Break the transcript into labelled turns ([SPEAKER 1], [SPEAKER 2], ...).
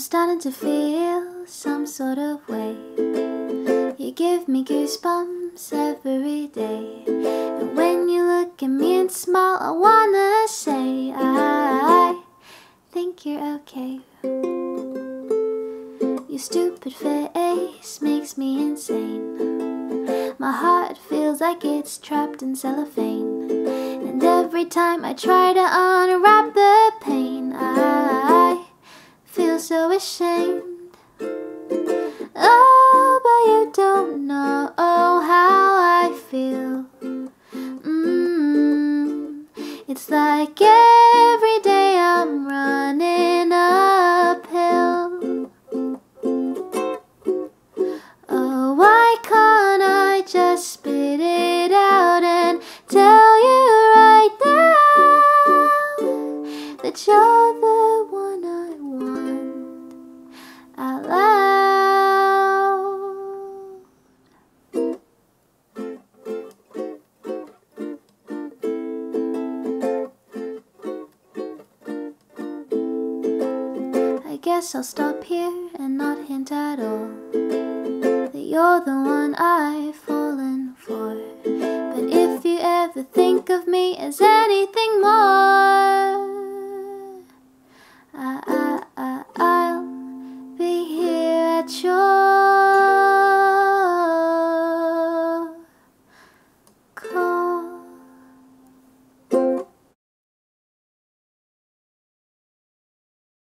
[SPEAKER 1] starting to feel some sort of way. You give me goosebumps every day. And when you look at me and smile, I wanna say, I think you're okay. Your stupid face makes me insane. My heart feels like it's trapped in cellophane. And every time I try to unwrap ashamed. Oh, but you don't know how I feel. Mm, it's like every day I'm running uphill. Oh, why can't I just spit it out and tell you right now that you're the guess I'll stop here and not hint at all that you're the one I've fallen for. But if you ever think of me as anything more,